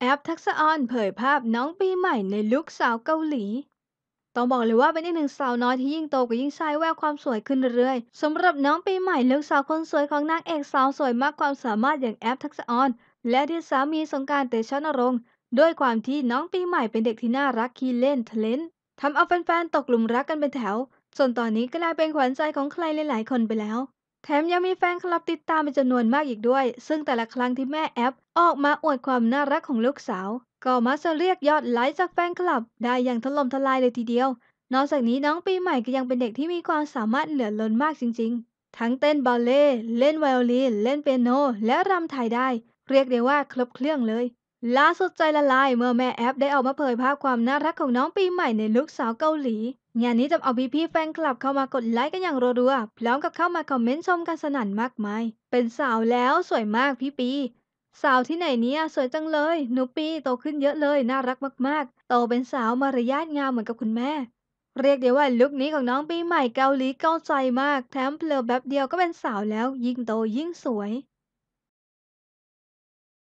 แอปทักษะออนเผยภาพน้องปีใหม่ในลุคสาวเกาหลี ต้องบอกเลยว่าเป็นอีกหนึ่งสาวน้อยที่ยิ่งโตก็ยิ่งใช้แววความสวยขึ้นเรื่อยๆสำหรับน้องปีใหม่ลูกสาวคนสวยของนางเอกสาวสวยมากความสามารถอย่างแอปทักษะออน และที่สามีสงการเตชะนรงค์ด้วยความที่น้องปีใหม่เป็นเด็กที่น่ารักขี้เล่นทะเลนทำเอาแฟนๆตกหลุมรักกันเป็นแถวจนตอนนี้กลายเป็นขวัญใจของใครหลายๆคนไปแล้ว แถมยังมีแฟนคลับติดตามเป็นจำนวนมากอีกด้วย ซึ่งแต่ละครั้งที่แม่แอปออกมาอวดความน่ารักของลูกสาว ก็มักจะเรียกยอดไลค์จากแฟนคลับ ได้อย่างถล่มทลายเลยทีเดียว นอกจากนี้น้องปีใหม่ก็ยังเป็นเด็กที่มีความสามารถเหลือล้นมากจริง ๆ ทั้งเต้นบัลเล่เล่นไวโอลิน เล่นเปียโน และรำไทยได้ เรียกได้ว่าครบเครื่องเลย ล่าสุดใจละลายเมื่อแม่แอปได้ออกมาเผยภาพความน่ารักของน้องปีใหม่ในลุคสาวเกาหลี งานนี้ทำเอาพี่ๆแฟนคลับเข้ามากดไลค์กันอย่างรัวๆพร้อมกับเข้ามาคอมเมนต์ชมกันสนั่นมากมาย เป็นสาวแล้วสวยมากพี่ปี สาวที่ไหนเนี่ยสวยจังเลย หนูปีโตขึ้นเยอะเลยน่ารักมากๆ โตเป็นสาวมารยาทงามเหมือนกับคุณแม่ เรียกได้ว่าลุคนี้ของน้องปีใหม่เกาหลีเก้าใจมากแถมเพลอแป๊บเดียวก็เป็นสาวแล้วยิ่งโตยิ่งสวย